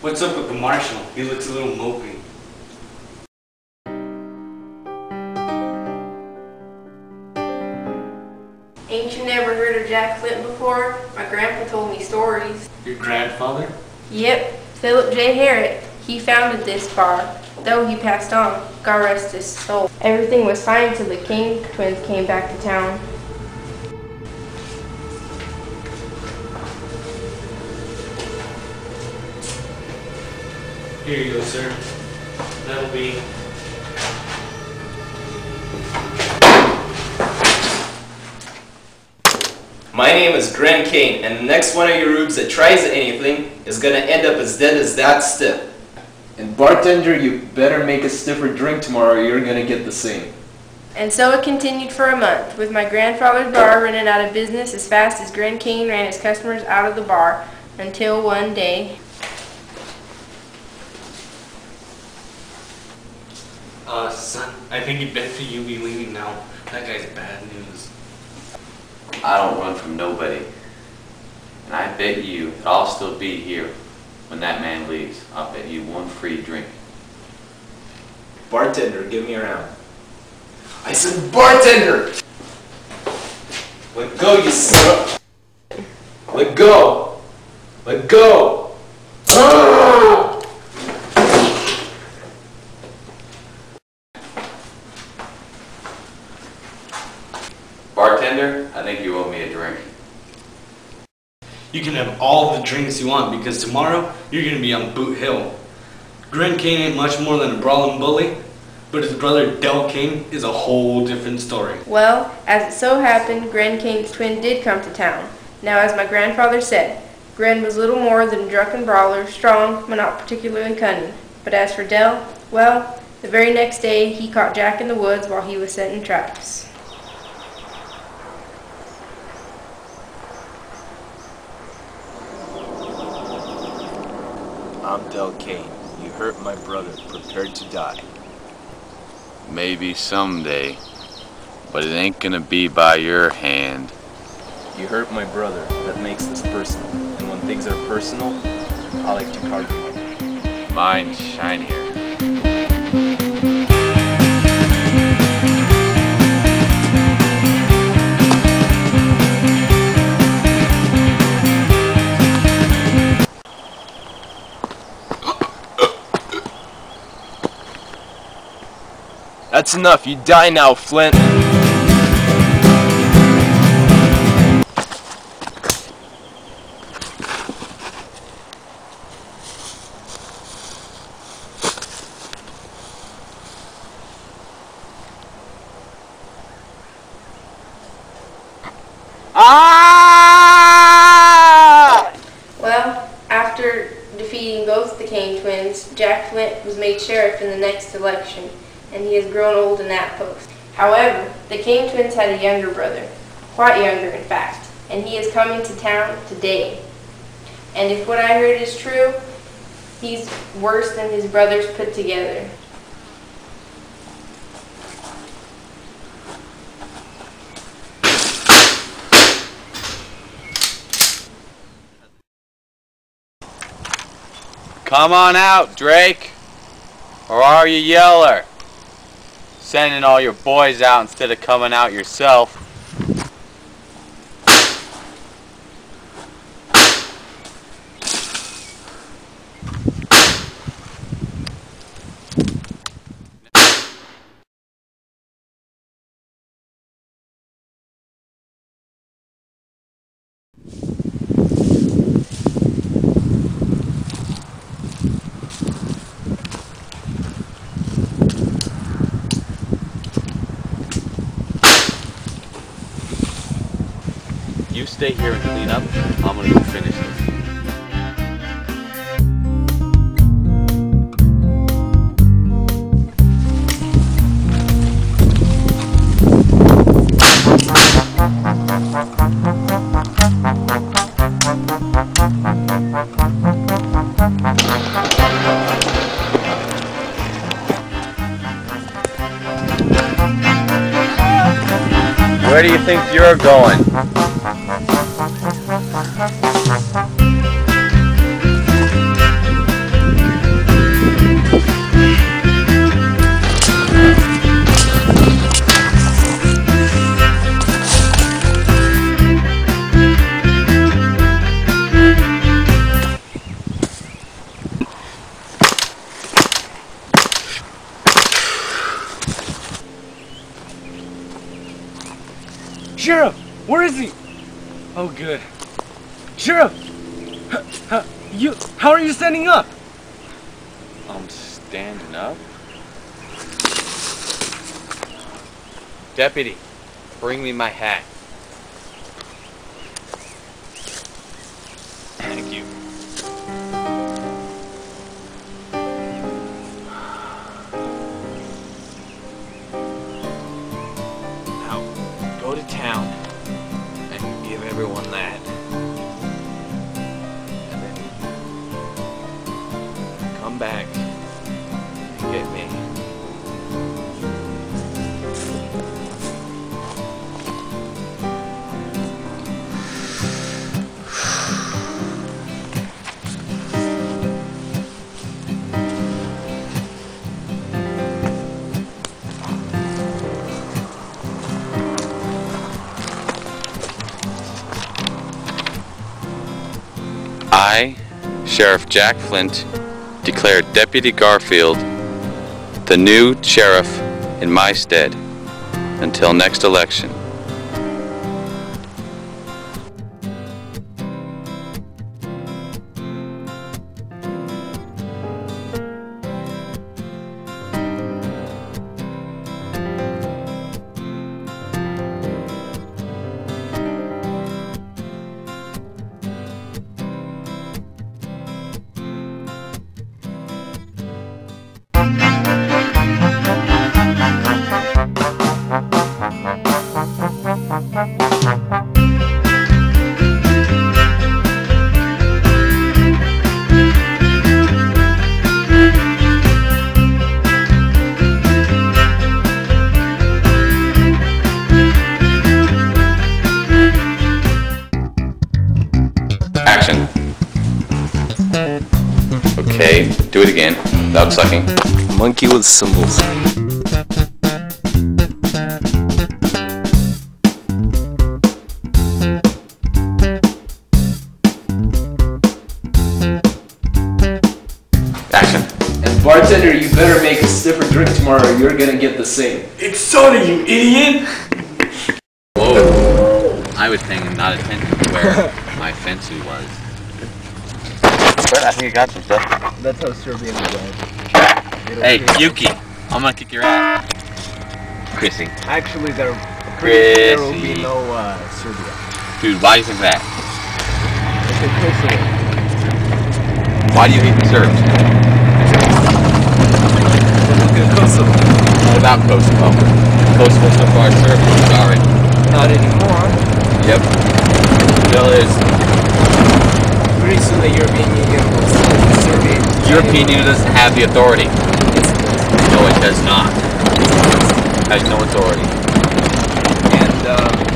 What's up with the marshal? He looks a little mopey. Ain't you never heard of Jack Flint before? My grandpa told me stories. Your grandfather? Yep, Philip J. Harriet. He founded this bar, though he passed on. God rest his soul. Everything was fine till the King twins came back to town. Here you go, sir. That'll be. My name is Grant Kane, and the next one of your rubes that tries anything is gonna end up as dead as that stiff. And bartender, you better make a stiffer drink tomorrow or you're gonna get the same. And so it continued for a month, with my grandfather's bar running out of business as fast as Grant Kane ran his customers out of the bar, until one day, Uh, son, I think it'd better you be leaving now. That guy's bad news. I don't run from nobody. And I bet you that I'll still be here when that man leaves. I'll bet you one free drink. Bartender, give me a round. I said bartender! Let go, you son. Let go! Let go! Ah! Bartender, I think you owe me a drink. You can have all the drinks you want because tomorrow you're gonna be on Boot Hill. Grant Kane ain't much more than a brawling bully, but his brother Del Kane is a whole different story. well, as it so happened, Grand King's twin did come to town. Now, as my grandfather said, Gren was little more than a drunken brawler, strong, but not particularly cunning. But as for Del, well, the very next day he caught Jack in the woods while he was setting traps. I'm Del Kane. You hurt my brother, prepared to die. Maybe someday, but it ain't gonna be by your hand. You hurt my brother, that makes this personal. And when things are personal, I like to carve them up. Mine shinier. That's enough, you die now, Flint. Ah! Well, after defeating both the Kane twins, Jack Flint was made sheriff in the next election, and he has grown old in that post. However, the Kane twins had a younger brother, quite younger in fact, and he is coming to town today. And if what I heard is true, he's worse than his brothers put together. Come on out, Drake. Or are you Yeller? Sending all your boys out instead of coming out yourself. Stay here and clean up. I'm gonna go finish this. Where do you think you're going? Sheriff, where is he? Oh, good. Sheriff, you, how are you standing up? I'm standing up. Deputy, bring me my hat. Go to town and give everyone that. And then come back and get me. I, Sheriff Jack Flint, declare Deputy Garfield the new sheriff in my stead until next election. Do it again, without sucking. Monkey with symbols. Action. And bartender, you better make a stiffer drink tomorrow or you're gonna get the same. It's soda, you idiot! Whoa. I was paying not attention to where my fancy was. But I think you got some stuff. That's how Serbian is done. Hey, Yuki, I'm gonna kick your ass. Chrissy. Actually, there, there will be no uh, Serbia. Dude, why do you think that? It's a Kosovo. Why do you hate the Serbs? Kosovo. What about Kosovo? Kosovo so far Serb. Sorry. Not anymore. Yep. Still is. The European Union the Serbia. European Union doesn't have the authority. No, it does not. Has no authority. And, um,